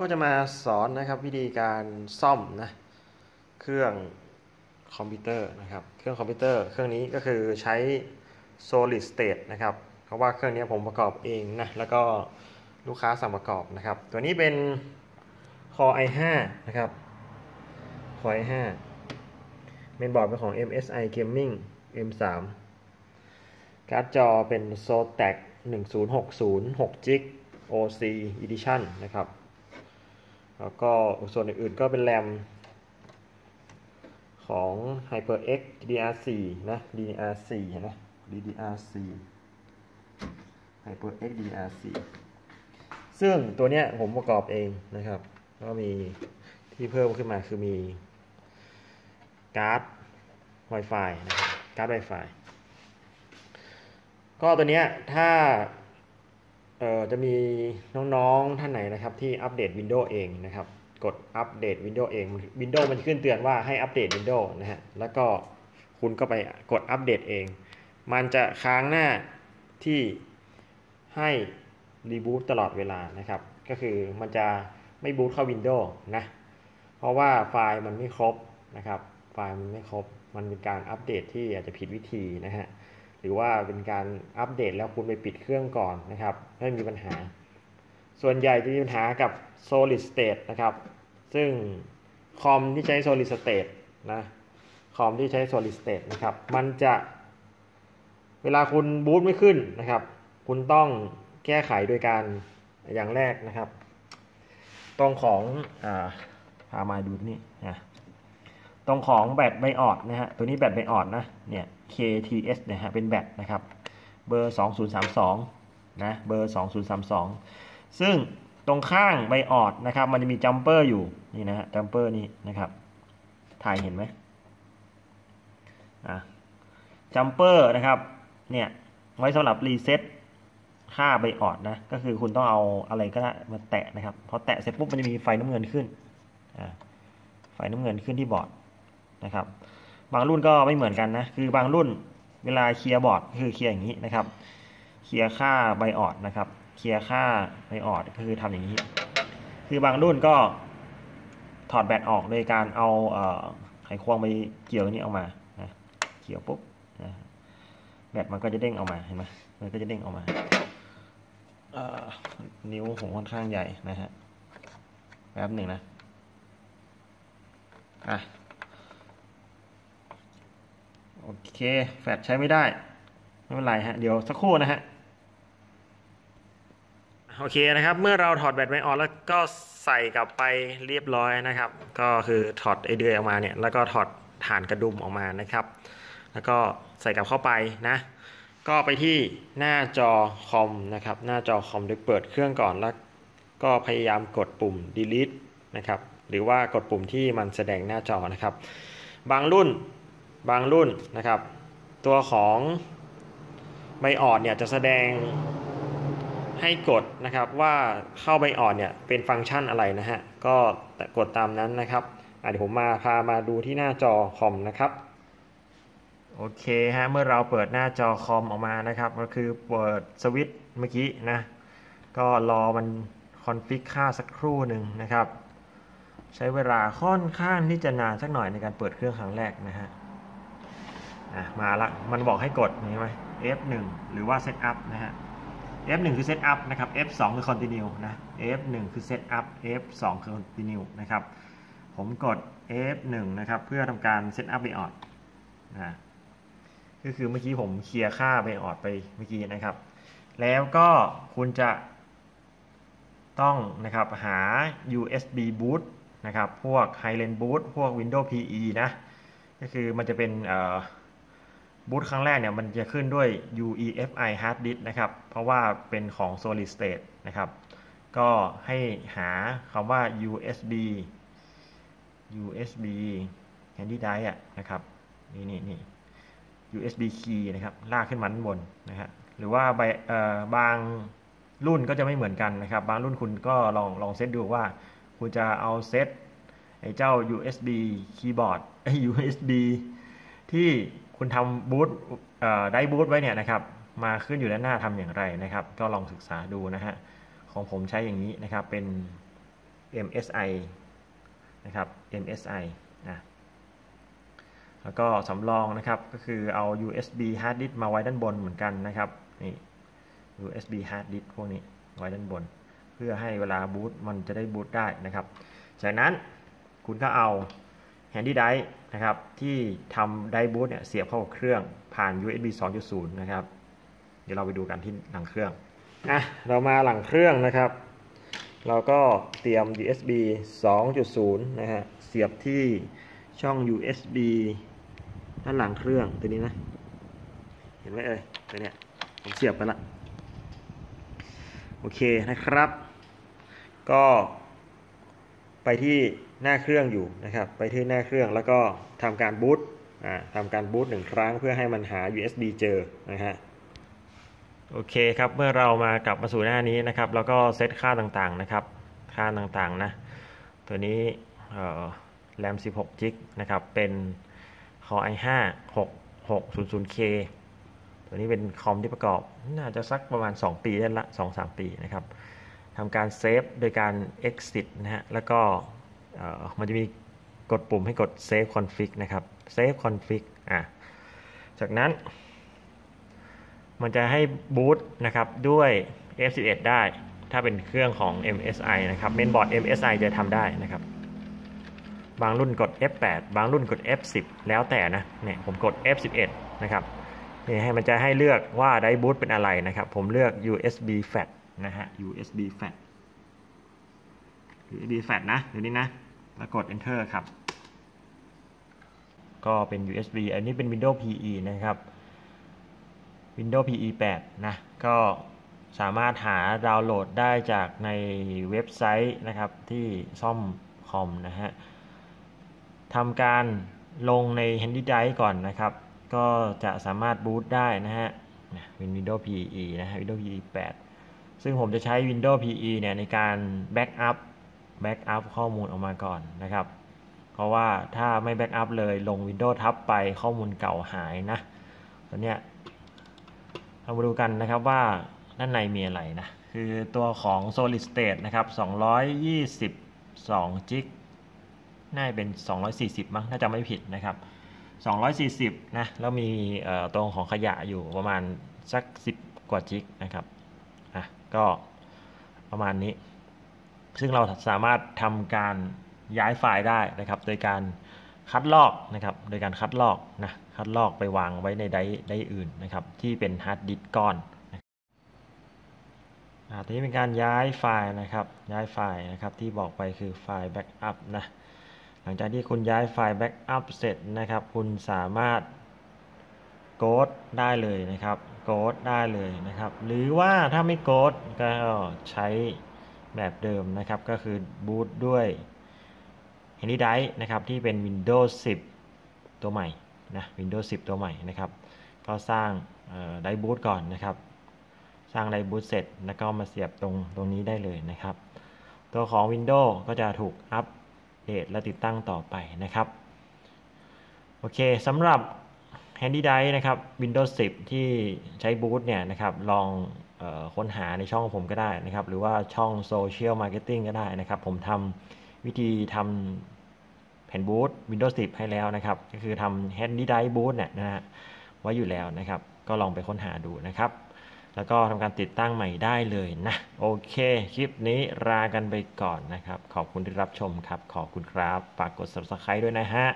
ก็จะมาสอนนะครับวิธีการซ่อมนะเครื่องคอมพิวเตอร์นะครับเครื่องคอมพิวเตอร์เครื่องนี้ก็คือใช้ solid state นะครับเพราะว่าเครื่องนี้ผมประกอบเองนะแล้วก็ลูกค้าสั่งประกอบนะครับ ตัวนี้เป็น Core i5 นะครับ Core i5 เมนบอร์ดเป็นของ MSI Gaming M3 การ์ดจอเป็น Zotac 1060 6 g OC Edition นะครับ แล้วก็ส่วนอื่นๆก็เป็นแรมของ HyperX DDR4 นะ DDR4 นะ DDR4 HyperX DDR4 ซึ่งตัวเนี้ยผมประกอบเองนะครับ ก็มีที่เพิ่มขึ้นมาคือมีการ์ด Wi-Fi นะครับการ์ด Wi-Fi ก็ตัวเนี้ยถ้า จะมีน้องๆท่านไหนนะครับที่อัปเดต Windows เองนะครับ กดอัปเดต Windows เอง Windows มันขึ้นเตือนว่าให้อัปเดต Windows นะฮะแล้วก็คุณก็ไปกดอัปเดตเอง มันจะค้างหน้าที่ให้รีบูตตลอดเวลานะครับ ก็คือมันจะไม่บูตเข้า Windows นะ เพราะว่าไฟล์มันไม่ครบนะครับ ไฟล์มันไม่ครบ มันเป็นการอัปเดตที่อาจจะผิดวิธีนะฮะ หรือว่าเป็นการอัปเดตแล้วคุณไปปิดเครื่องก่อนนะครับไม่มีปัญหา ส่วนใหญ่จะมีปัญหากับ solid state นะครับ ซึ่งคอมที่ใช้ solid state นะคอมที่ใช้ solid state นะครับ มันจะ เวลาคุณบูตไม่ขึ้นนะครับ คุณต้องแก้ไขโดยการอย่างแรกนะครับ ตรงของอะพามาดูนี่นะตรงของแบต BIOS นะฮะตัวนี้แบต BIOS นะเนี่ย KTS นะฮะเป็นแบตนะครับเบอร์ 2032นะเบอร์ 2032 ซึ่งตรงข้าง BIOS นะครับมันจะมี jumper อยู่นี่นะฮะ jumper นี่นะครับถ่ายเห็นไหมอะ jumper นะครับเนี่ยไว้สำหรับรีเซ็ตค่า BIOS นะก็คือคุณต้องเอาอะไรก็ได้มาแตะนะครับพอแตะเสร็จปุ๊บมันจะมีไฟน้ำเงินขึ้นอ่าไฟน้ำเงินขึ้นที่บอร์ดนะครับ บางรุ่นก็ไม่เหมือนกันนะคือบางรุ่นเวลาเคลียร์บอร์ดคือเคลียร์อย่างนี้นะครับ เคลียร์ค่า BIOS นะครับ เคลียร์ค่า BIOS ก็คือทำอย่างนี้ คือบางรุ่นก็ถอดแบตออกโดยการเอาเอไขควงไปเกี่ยวนี้ออกมานะเกี่ยวปุ๊บนะแบตมันก็จะเด้งออกมาเห็นไหมมันก็จะเด้งออกมาเอนิ้วผมค่อนข้างใหญ่นะฮะแป๊บหนึ่งนะอะ โอเค แฟลชใช้ไม่ได้ ไม่เป็นไรฮะ เดี๋ยวสักครู่นะฮะ โอเคนะครับ เมื่อเราถอดแบตไว้ออกแล้วก็ใส่กลับไปเรียบร้อยนะครับ ก็คือถอดไอเดือยออกมาเนี่ย แล้วก็ถอดฐานกระดุมออกมานะครับ แล้วก็ใส่กลับเข้าไปนะ ก็ไปที่หน้าจอคอมนะครับ หน้าจอคอมโดยเปิดเครื่องก่อนแล้ว ก็พยายามกดปุ่ม delete นะครับ หรือว่ากดปุ่มที่มันแสดงหน้าจอนะครับ บางรุ่น บางรุ่นนะครับ ตัวของไบออดเนี่ยจะแสดงให้กดนะครับว่าเข้า BIOS เนี่ยเป็นฟังก์ชันอะไรนะฮะ ก็กดตามนั้นนะครับเดี๋ยวผมมาพามาดูที่หน้าจอคอมนะครับโอเคฮะเมื่อเราเปิดหน้าจอคอมออกมานะครับ ก็คือเปิดสวิตช์เมื่อกี้นะก็รอมัน config ค่าสักครู่หนึ่งนะครับ ใช้เวลาค่อนข้างที่จะนานสักหน่อยในการเปิดเครื่องครั้งแรกนะฮะ อะมาละมันบอกให้กดนี่ไหม F1 หรือว่า Setup นะฮะ F1 คือ Setup นะครับ F2 คือ Continue นะ F1 คือ Setup F2 คือ Continue นะครับ ผมกด F1 นะครับ เพื่อทำการ Setup ไปออดนะก็คือเมื่อกี้ผมเคลียร์ค่าไปออดไปเมื่อกี้นะครับ แล้วก็คุณจะต้องนะครับหา USB boot นะครับ พวก Highland boot พวก Windows PE นะ ก็คือมันจะเป็น บูตครั้งแรกเนี่ยมันจะขึ้นด้วย UEFI hard disk นะครับ เพราะว่าเป็นของ solid state นะครับ ก็ให้หาคำว่า USB USB handy drive อะนะครับ นี่นี่นี่ USB key นะครับ ลากขึ้นมาด้านบนนะฮะหรือว่าใบบางรุ่นก็จะไม่เหมือนกันนะครับ บางรุ่นคุณก็ลองลองเซตดูว่า คุณจะเอาเซตไอ้เจ้า USB keyboard ไอ้ USB ที่ คุณทำบูตได้บูตไว้เนี่ยนะครับ มาขึ้นอยู่ด้านหน้าทำอย่างไรนะครับ ก็ลองศึกษาดูนะฮะ ของผมใช้อย่างนี้นะครับ เป็น MSI นะครับ MSI นะแล้วก็สำรองนะครับ ก็คือเอา USB hard disk มาไว้ด้านบนเหมือนกันนะครับ นี่ USB hard disk พวกนี้ไว้ด้านบน เพื่อให้เวลาบูตมันจะได้บูตได้นะครับ จากนั้นคุณก็เอา handy drive นะครับที่ทำไดบูตเนี่ยเสียบเข้ากับเครื่องผ่าน USB 2.0 นะครับ เดี๋ยวเราไปดูกันที่หลังเครื่องอะเรามาหลังเครื่องนะครับ เราก็เตรียม USB 2.0 นะฮะเสียบที่ช่อง USB ด้านหลังเครื่องตัวนี้นะ เห็นไหมเอ่ยตัวเนี้ยผมเสียบไปละโอเคนะครับ ก็ ไปที่หน้าเครื่องอยู่นะครับ ไปที่หน้าเครื่องแล้วก็ทำการบูตอ่าทำการบูตหนึ่งครั้งเพื่อให้มันหา USB เจอนะฮะโอเคครับ เมื่อเรามากลับมาสู่หน้านี้นะครับ แล้วก็เซตค่าต่างๆนะครับ ค่าต่างๆนะ ตัวนี้แรม 16 g b นะครับ เป็น Core i5 6600K ตัวนี้เป็นคอมที่ประกอบ น่าจะสักประมาณ 2 ปีได้ละ 2-3 ปีนะครับ ทำการเซฟโดยการ exit นะฮะ แล้วก็มันจะมีกดปุ่มให้กด save config นะครับ save config อะ จากนั้น มันจะให้บูตนะครับด้วย F11 ได้ ถ้าเป็นเครื่องของ MSI นะครับ เมนบอร์ด MSI จะทำได้นะครับ บางรุ่นกด F8 บางรุ่นกด F10 แล้วแต่นะ เนี่ยผมกด F11 นะครับนี่ให้มันจะให้เลือกว่าไดบูตเป็นอะไรนะครับ ผมเลือก USB FAT นะฮะ USB FAT USB FAT นะเดี๋ยวนี้นะ แล้วกด Enter ครับ ก็เป็น USB อันนี้เป็น Windows PE นะครับ Windows PE 8 นะ ก็สามารถหาดาวน์โหลดได้จากในเว็บไซต์นะครับ ที่ซ่อมคอมนะฮะทำการลงใน Handy Drive ก่อนนะครับ ก็จะสามารถบูตได้นะฮะ Windows PE นะฮะ Windows PE 8 ซึ่งผมจะใช้ Windows PE เนี่ยในการ backup backup ข้อมูลออกมาก่อนนะครับ เพราะว่าถ้าไม่ backup เลยลง Windows ทับไปข้อมูลเก่าหายนะตอนเนี้ยเรามาดูกันนะครับว่าด้านในมีอะไรนะ คือตัวของ solid state นะครับ222จิกน่าจะเป็น 240 มั้งถ้าจำไม่ผิดนะครับ 240 นะ แล้วมีตรงของขยะอยู่ประมาณสัก 10 กว่าจิกนะครับ ก็ประมาณนี้ ซึ่งเราสามารถทำการย้ายไฟล์ได้นะครับ โดยการคัดลอกนะครับ โดยการคัดลอกนะ คัดลอกไปวางไว้ใน drive drive อื่นนะครับ ที่เป็นฮาร์ดดิสก์ก้อนอ่าทีนี้เป็นการย้ายไฟล์นะครับ ย้ายไฟล์นะครับ ที่บอกไปคือไฟล์ backup นะ หลังจากที่คุณย้ายไฟล์ backup เสร็จนะครับ คุณสามารถ ghost ได้เลยนะครับ ghost ได้เลยนะครับ หรือว่าถ้าไม่ ghost ก็ใช้แบบเดิมนะครับ ก็คือบูตด้วย Handy Drive นะครับที่เป็น Windows 10 ตัวใหม่นะ Windows 10 ตัวใหม่นะครับ ก็สร้างไดบูตก่อนนะครับ สร้างไดบูตเสร็จแล้วก็มาเสียบตรงตรงนี้ได้เลยนะครับ ตัวของ Windows ก็จะถูกอัปเดตและติดตั้งต่อไปนะครับ โอเคสำหรับ Handy Dive นะครับ Windows 10 ที่ใช้บูตเนี่ยนะครับลองออค้นหาในช่องผมก็ได้นะครับ หรือว่าช่อง Social Marketing ก็ได้นะครับ ผมทำวิธีทำแผ่นบูต Windows 10 ให้แล้วนะครับ ก็คือทำ Handy Dive Boot เนี่ยนะฮะไว้อยู่แล้วนะครับ ก็ลองไปค้นหาดูนะครับ แล้วก็ทำการติดตั้งใหม่ได้เลยนะ โอเค คลิปนี้ลากันไปก่อนนะครับ ขอบคุณที่รับชมครับ ขอบคุณครับ ฝากกด Subscribe ด้วยนะฮะ